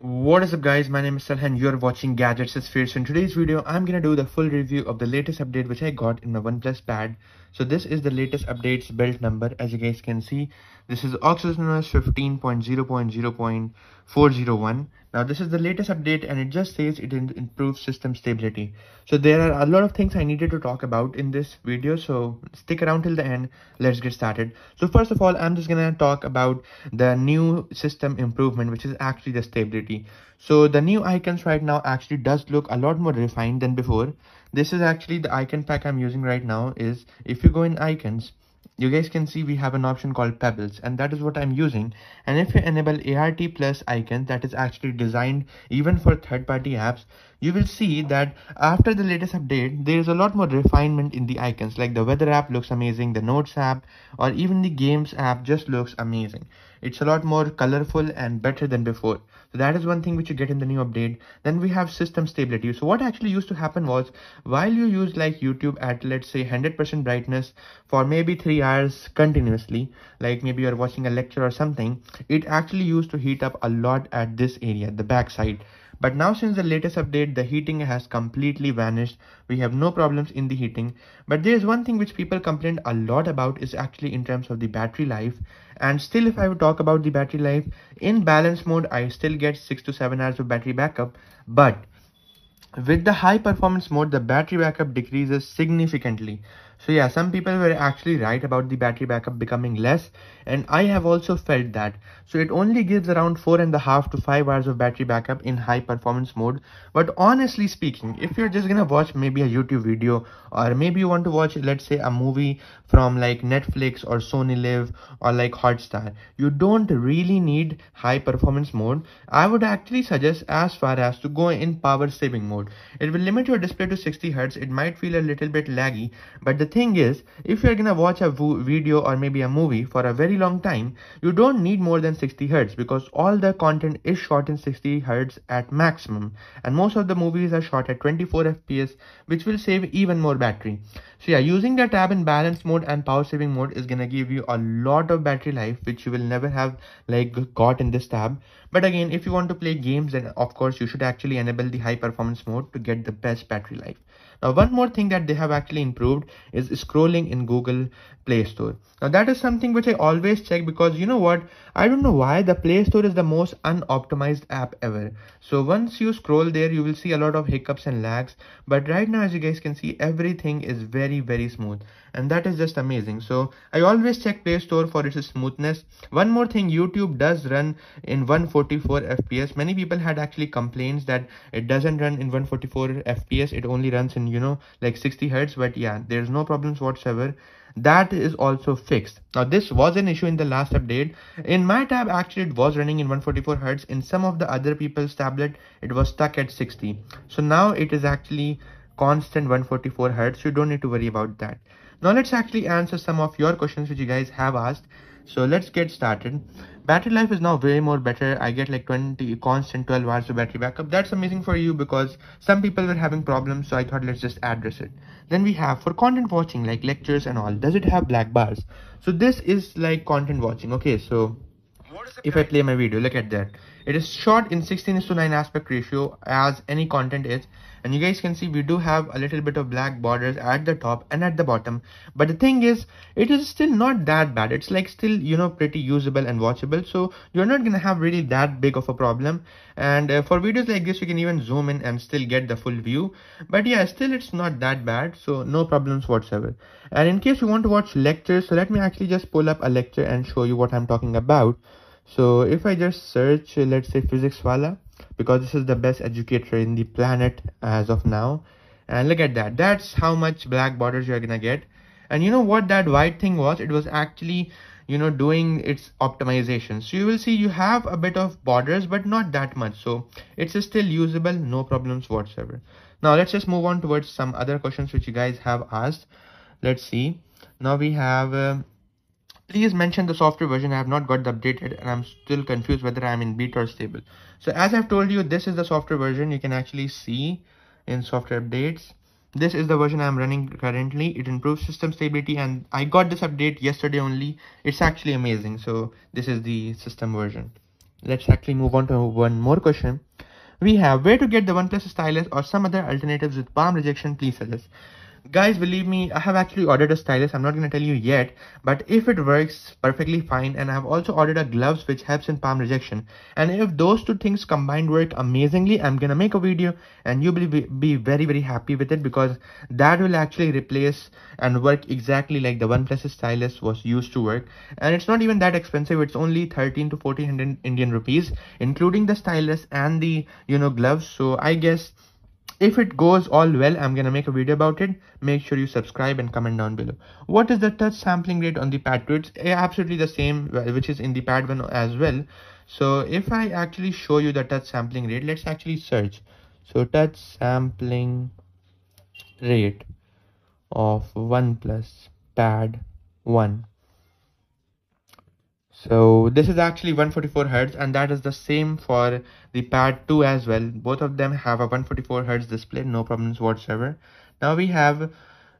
What is up guys, my name is Salhan you're watching Gadgets Sphere. In today's video, I'm gonna do the full review of the latest update which I got in my OnePlus pad. So this is the latest updates build number as you guys can see. This is OxygenOS 15.0.0.401. Now this is the latest update and it just says it improves system stability. So there are a lot of things I needed to talk about in this video. So stick around till the end. Let's get started. So first of all, I'm just gonna talk about the new system improvement which is actually the stability. So the new icons right now actually does look a lot more refined than before. This is actually the icon pack I'm using right now is if you go in icons, you guys can see we have an option called pebbles and that is what i'm using. And if you enable art plus icon that is actually designed even for third-party apps you will see that after the latest update there is a lot more refinement in the icons. Like the weather app looks amazing the notes app or even the games app just looks amazing. It's a lot more colorful and better than before. So that is one thing which you get in the new update. Then we have system stability. So what actually used to happen was while you use like youtube at let's say 100% brightness for maybe three hours continuously like maybe you're watching a lecture or something it actually used to heat up a lot at this area the backside but now since the latest update, the heating has completely vanished. We have no problems in the heating. But there is one thing which people complained a lot about is actually in terms of the battery life. And still if I would talk about the battery life, in balance mode, I still get 6 to 7 hours of battery backup. But with the high performance mode, the battery backup decreases significantly. So yeah, some people were actually right about the battery backup becoming less and I have also felt that. So it only gives around four and a half to five hours of battery backup in high performance mode. But honestly speaking, if you're just gonna watch maybe a YouTube video or maybe you want to watch let's say a movie from like Netflix or Sony LIV or like Hotstar, you don't really need high performance mode. I would actually suggest as far as to go in power saving mode. It will limit your display to 60 Hz. It might feel a little bit laggy, but the thing is, if you're gonna watch a video or maybe a movie for a very long time, you don't need more than 60 Hz because all the content is shot in 60 Hz at maximum. And most of the movies are shot at 24 FPS, which will save even more battery. So yeah, using the tab in balance mode and power saving mode is gonna give you a lot of battery life, which you will never have like got in this tab. But again, if you want to play games, then of course you should actually enable the high performance mode to get the best battery life. Now, one more thing that they have actually improved is scrolling in Google Play Store. Now, that is something which I always check because you know what? I don't know why the Play Store is the most unoptimized app ever. So once you scroll there, you will see a lot of hiccups and lags. But right now, as you guys can see, everything is very, very smooth. And that is just amazing. So I always check Play Store for its smoothness. One more thing, YouTube does run in 144 FPS. Many people had actually complaints that it doesn't run in 144 FPS. It only runs in you know like 60 hertz but yeah there's no problems whatsoever that is also fixed now this was an issue in the last update in my tab actually it was running in 144 hertz in some of the other people's tablet it was stuck at 60 so now it is actually constant 144 hertz you don't need to worry about that. Now let's actually answer some of your questions which you guys have asked. So let's get started. Battery life is now way more better. I get like 20 constant 12 hours of battery backup. That's amazing for you because some people were having problems so i thought let's just address it. Then we have for content watching like lectures and all does it have black bars? So this is like content watching okay? So if i play my video look at that. It is shot in 16 to 9 aspect ratio as any content is and you guys can see we do have a little bit of black borders at the top and at the bottom. But the thing is it is still not that bad. It's like still you know pretty usable and watchable. So you're not gonna have really that big of a problem. And uh, for videos like this you can even zoom in and still get the full view. But yeah still it's not that bad. So no problems whatsoever. And in case you want to watch lectures so let me actually just pull up a lecture and show you what i'm talking about. So if i just search let's say Physics Wallah because this is the best educator in the planet as of now. And look at that. That's how much black borders you're gonna get. And you know what that white thing was? It was actually you know doing its optimization. So you will see you have a bit of borders but not that much. So it's still usable no problems whatsoever. Now let's just move on towards some other questions which you guys have asked. Let's see. Now we have uh, Please mention the software version. I have not got the updated and I'm still confused whether I'm in beta or stable. So as I've told you, this is the software version. You can actually see in software updates. This is the version I'm running currently. It improves system stability and I got this update yesterday only. It's actually amazing. So this is the system version. let's actually move on to one more question we have where to get the OnePlus stylus or some other alternatives with palm rejection please suggest guys believe me i have actually ordered a stylus. I'm not going to tell you yet but if it works perfectly fine. And i have also ordered a gloves which helps in palm rejection. And if those two things combined work amazingly i'm gonna make a video and you will be, be very very happy with it because that will actually replace and work exactly like the oneplus stylus was used to work. And it's not even that expensive. It's only 13 to 1400 indian rupees including the stylus and the you know gloves. So i guess if it goes all well i'm gonna make a video about it. Make sure you subscribe and comment down below. What is the touch sampling rate on the pad? 2 it's eh, absolutely the same which is in the pad 1 as well. So if i actually show you the touch sampling rate let's actually search. So touch sampling rate of oneplus pad 1 so this is actually 144 hertz and that is the same for the pad 2 as well. Both of them have a 144 hertz display no problems whatsoever. Now we have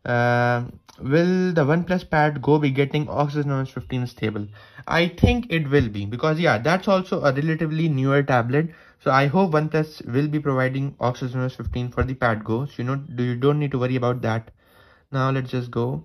uh, will the oneplus pad go be getting oxygen 15 stable? I think it will be because yeah that's also a relatively newer tablet. So i hope oneplus will be providing oxygen 15 for the pad go. So you know do you don't need to worry about that. Now let's just go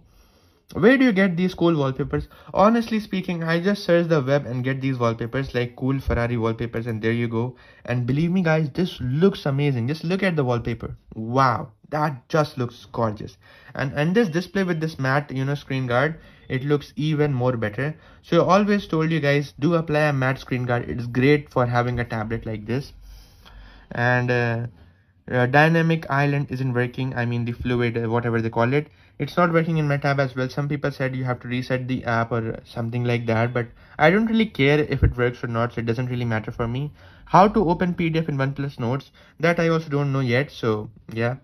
where do you get these cool wallpapers? Honestly speaking i just search the web and get these wallpapers like cool ferrari wallpapers and there you go. And believe me guys this looks amazing. Just look at the wallpaper. Wow that just looks gorgeous. And and this display with this matte you know screen guard it looks even more better. So i always told you guys do apply a matte screen guard. It's great for having a tablet like this. And uh, uh, dynamic island isn't working. I mean the fluid uh, whatever they call it. It's not working in my tab as well. Some people said you have to reset the app or something like that but i don't really care if it works or not so it doesn't really matter for me. How to open pdf in oneplus notes that i also don't know yet so yeah.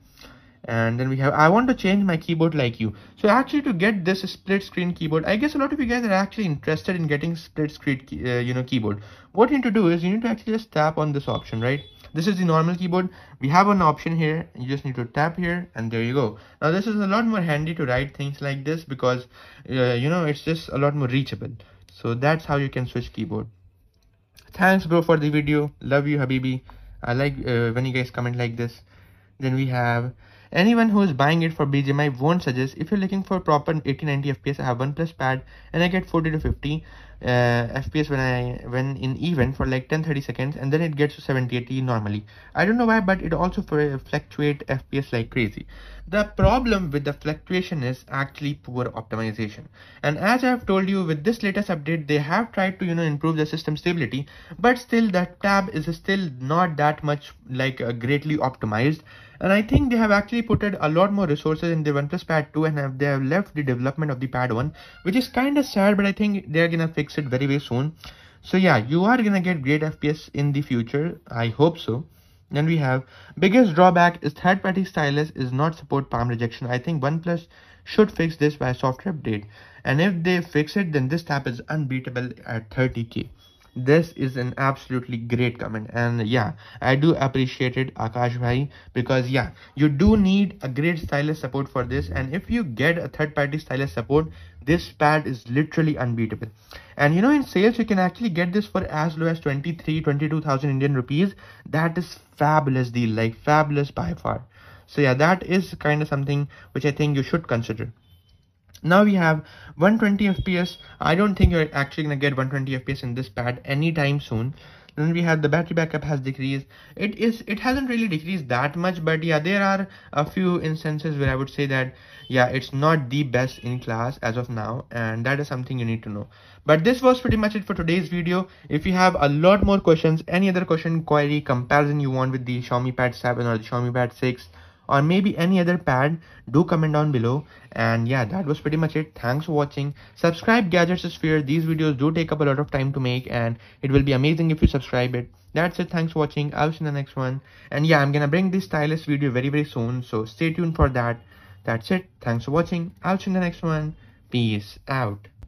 And then we have i want to change my keyboard like you. So actually to get this split screen keyboard i guess a lot of you guys are actually interested in getting split screen uh, you know keyboard. What you need to do is you need to actually just tap on this option right this is the normal keyboard. We have an option here. You just need to tap here and there you go. Now this is a lot more handy to write things like this because uh, you know it's just a lot more reachable. So that's how you can switch keyboard. Thanks bro for the video. Love you habibi. I like uh, when you guys comment like this. Then we have Anyone who is buying it for BGMI won't suggest if you're looking for proper 80-90 FPS I have OnePlus pad and I get 40 to 50 uh, FPS when I when in even for like 10-30 seconds and then it gets to 70-80 normally. I don't know why but it also fluctuate FPS like crazy. The problem with the fluctuation is actually poor optimization and as I have told you with this latest update they have tried to you know improve the system stability but still that tab is still not that much like uh, greatly optimized and I think they have actually put a lot more resources in the OnePlus Pad 2 and have, they have left the development of the Pad 1 which is kind of sad but I think they're gonna fix it very very soon. So yeah you are gonna get great FPS in the future. I hope so. Then we have biggest drawback is third-party stylus is not support palm rejection. I think OnePlus should fix this by software update. And if they fix it then this tab is unbeatable at 30k this is an absolutely great comment. And yeah i do appreciate it akash bhai because yeah you do need a great stylus support for this. And if you get a third party stylus support this pad is literally unbeatable. And you know in sales you can actually get this for as low as 23 22000 indian rupees. That is fabulous deal like fabulous by far. So yeah that is kind of something which i think you should consider now we have 120 fps i don't think you're actually gonna get 120 fps in this pad anytime soon. Then we have the battery backup has decreased. It is it hasn't really decreased that much but yeah there are a few instances where i would say that yeah it's not the best in class as of now and that is something you need to know. But this was pretty much it for today's video. If you have a lot more questions any other question query comparison you want with the xiaomi pad 7 or the xiaomi pad 6 or maybe any other pad do comment down below. And yeah that was pretty much it. Thanks for watching. Subscribe gadgets sphere these videos do take up a lot of time to make and it will be amazing if you subscribe it. That's it. Thanks for watching. I'll see you in the next one. And yeah i'm gonna bring this stylus video very very soon so stay tuned for that. That's it. Thanks for watching. I'll see you in the next one. Peace out